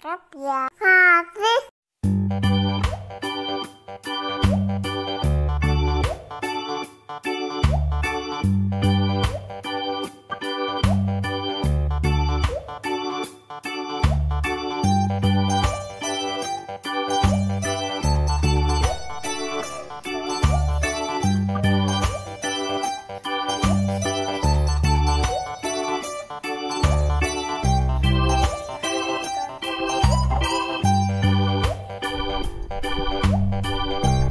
个表。Música